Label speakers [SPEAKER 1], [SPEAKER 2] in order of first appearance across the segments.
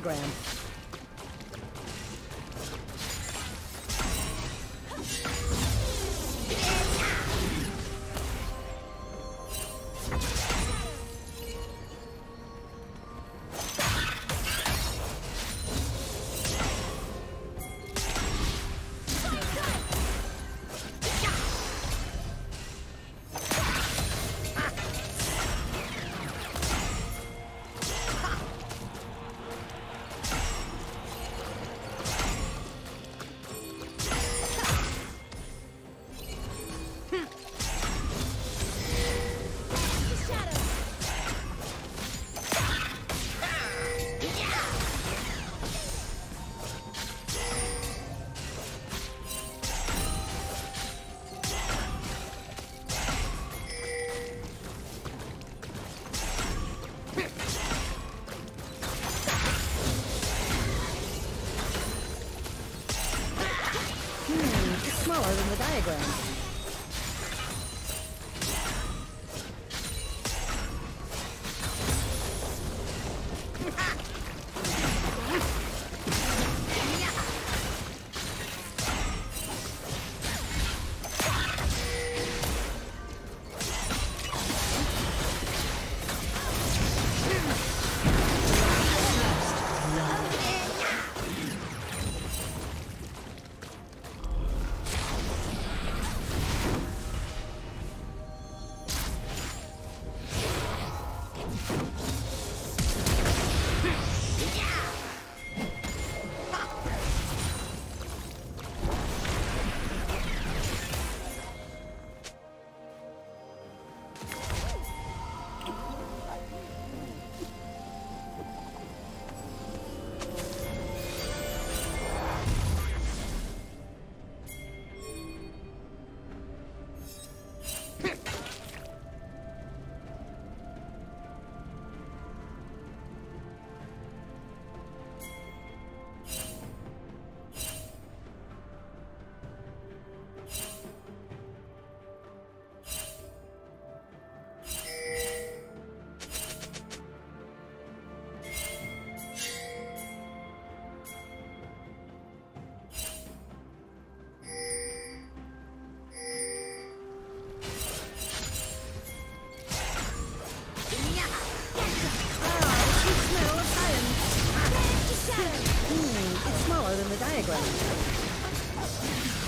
[SPEAKER 1] diagram. Smaller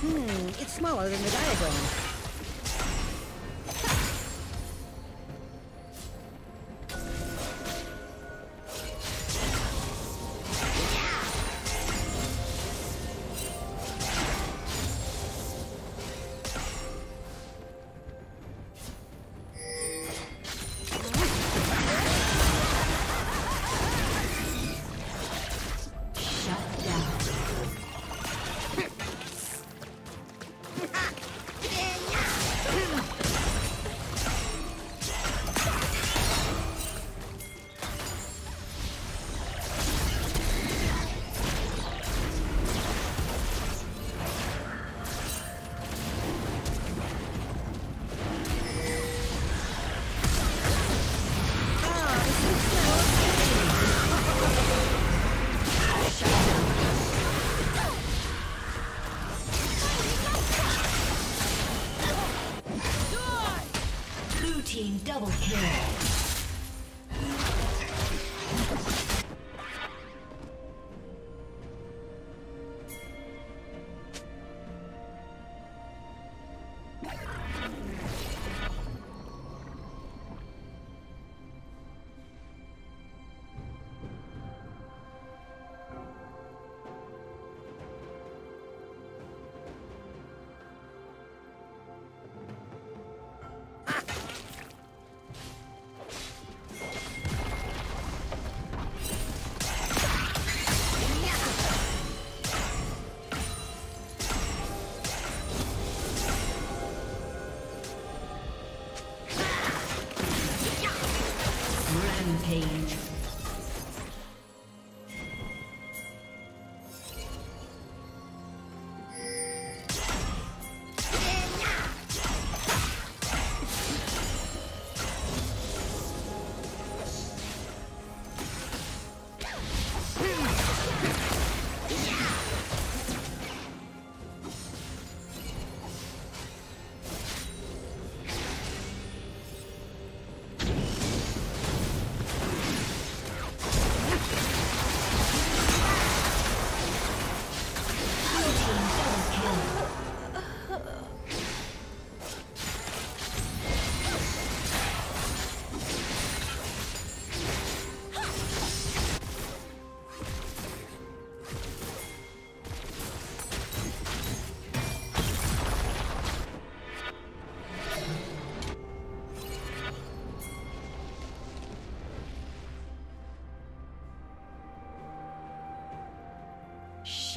[SPEAKER 1] Hmm, it's smaller than the diagram.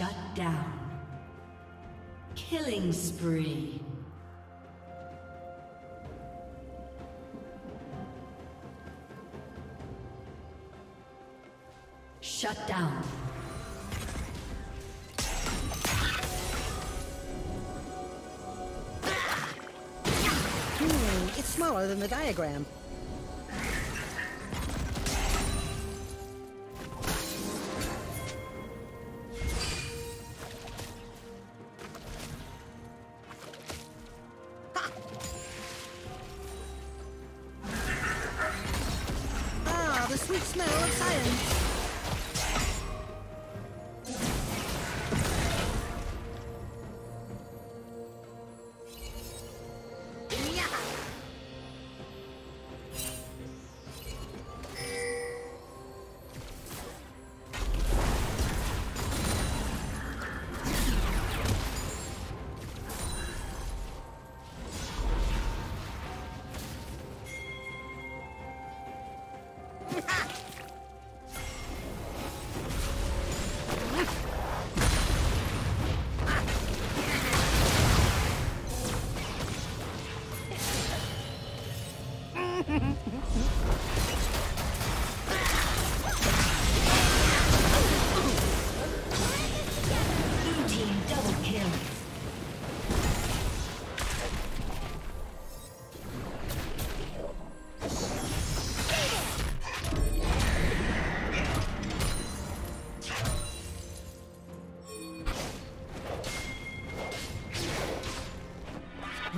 [SPEAKER 2] Shut down. Killing spree. Shut down.
[SPEAKER 1] Hmm, it's smaller than the diagram.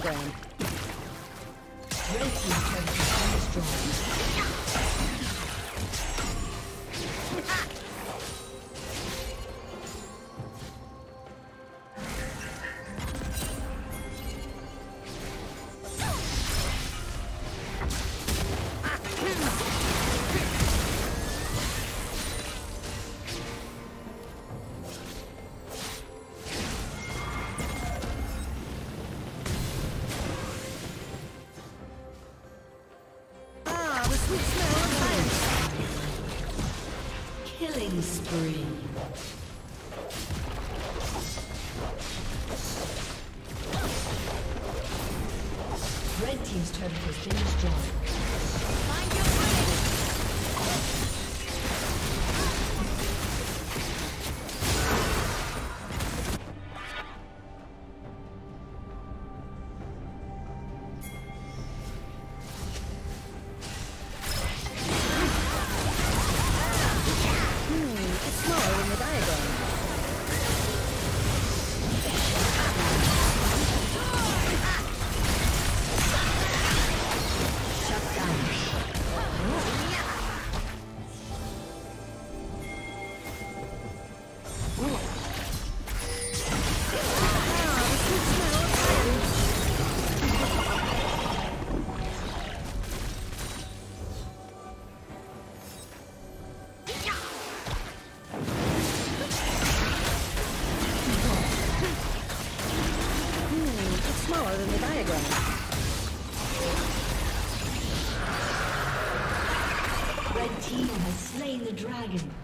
[SPEAKER 1] playground.
[SPEAKER 2] Red team turret has been destroyed.
[SPEAKER 1] the
[SPEAKER 2] dragon.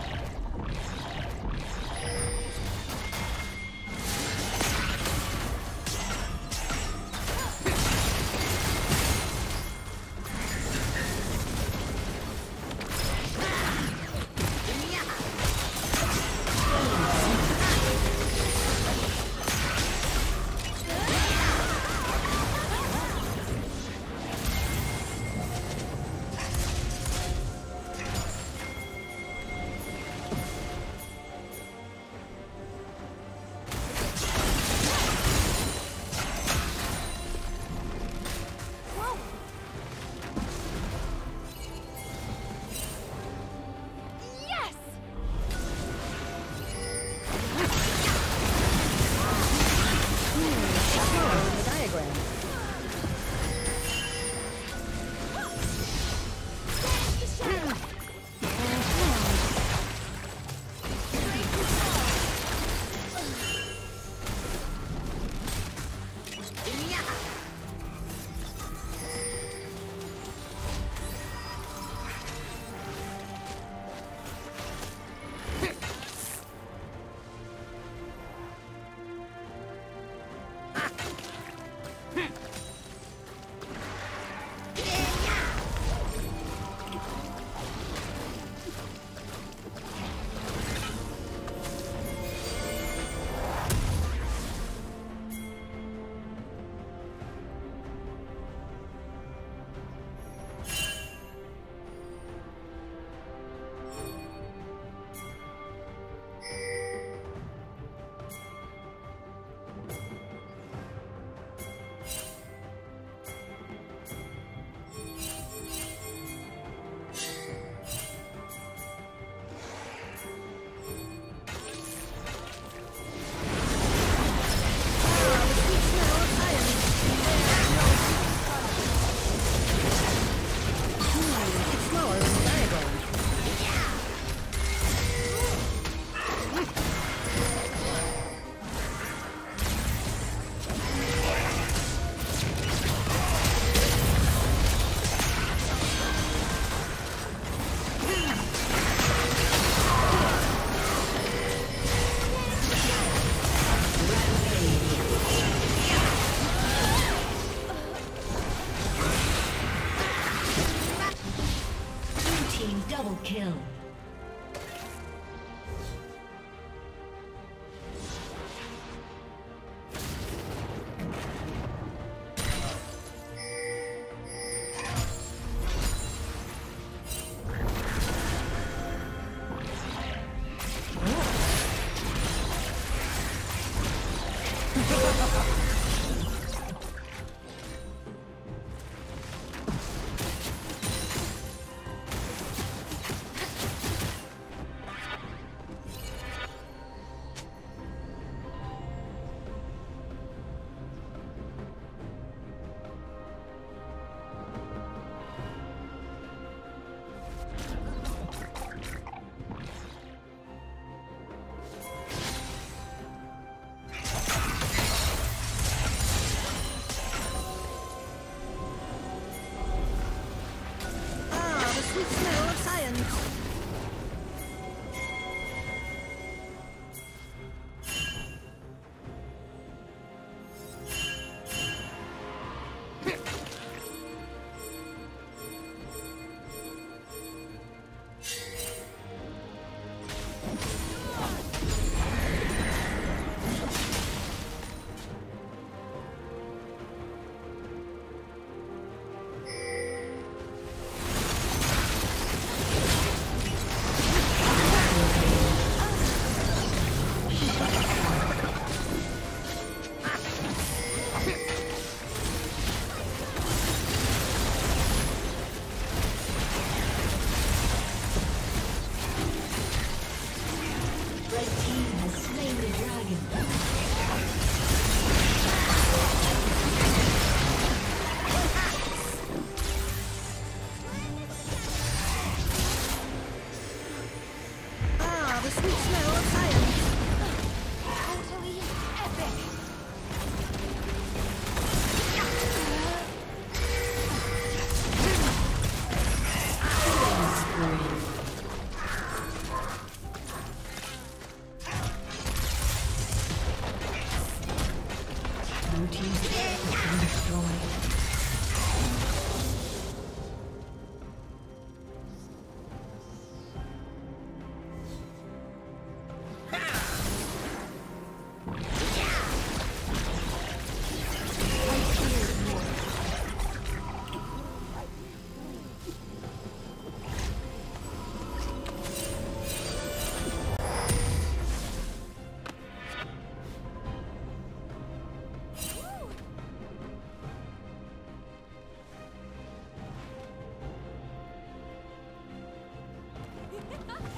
[SPEAKER 2] Yeah.